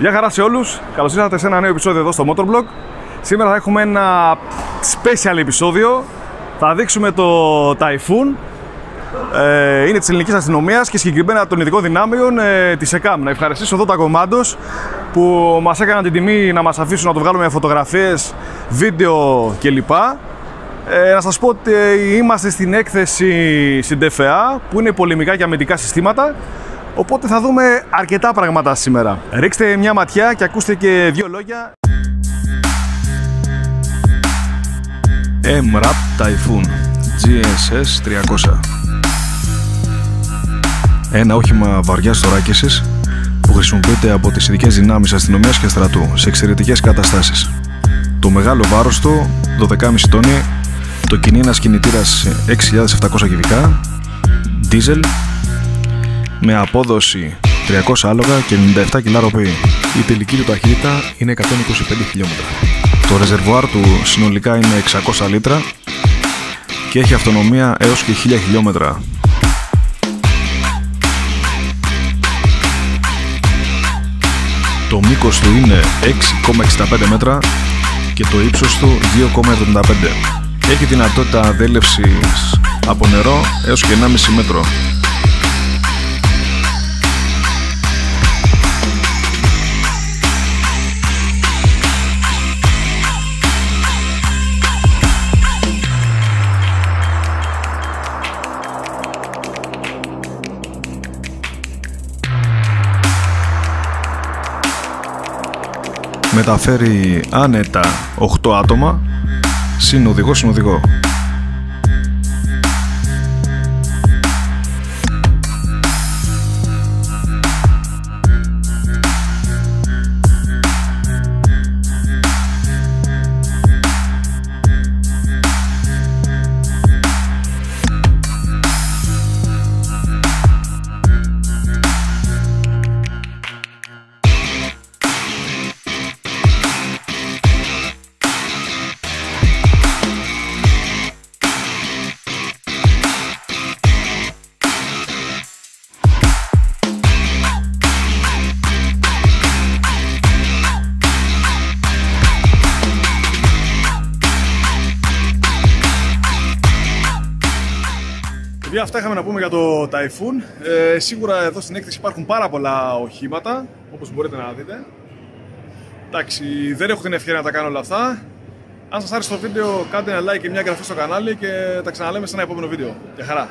Γεια χαρά σε όλους, καλώς ήρθατε σε ένα νέο επεισόδιο εδώ στο Motorblog. Σήμερα θα έχουμε ένα special επεισόδιο. Θα δείξουμε το Typhoon. Ε, είναι της ελληνικής αστυνομίας και συγκεκριμένα των ειδικών δυνάμεων ε, της ΕΚΑΜ. Να ευχαριστήσω εδώ τα κομμάντος που μας έκαναν την τιμή να μας αφήσουν να το βγάλουμε φωτογραφίες, βίντεο κλπ. Ε, να σας πω ότι είμαστε στην έκθεση στην ΤΦΑ που είναι πολεμικά και αμυντικά συστήματα Οπότε θα δούμε αρκετά πράγματα σήμερα. Ρίξτε μια ματιά και ακούστε και δύο λόγια. MRAP Typhoon GSS 300 Ένα όχημα βαριά θωράκισης που χρησιμοποιείται από τις ειδικές δυνάμεις αστυνομίας και στρατού σε εξαιρετικές καταστάσεις. Το μεγάλο βάρος του, 12,5 τόνοι, το κινεί ένας κινητήρας 6.700 κυβικά, diesel με απόδοση 300 άλογα και 97 κιλά ροπή. Η τελική του ταχύτητα είναι 125 χιλιόμετρα. Το ρεζερβουάρ του συνολικά είναι 600 λίτρα και έχει αυτονομία έως και 1000 χιλιόμετρα. Το μήκος του είναι 6,65 μέτρα και το ύψος του 2,75. Έχει δυνατότητα δέλευσης από νερό έως και 1,5 μέτρο. Μεταφέρει άνετα 8 άτομα. Συν Παιδιά, αυτά είχαμε να πούμε για το Typhoon. Ε, σίγουρα εδώ στην έκθεση υπάρχουν πάρα πολλά οχήματα, όπως μπορείτε να δείτε. Εντάξει, δεν έχω την ευκαιρία να τα κάνω όλα αυτά. Αν σας άρεσε το βίντεο, κάντε ένα like και μια εγγραφή στο κανάλι και τα ξαναλέμε σε ένα επόμενο βίντεο. Γεια χαρά!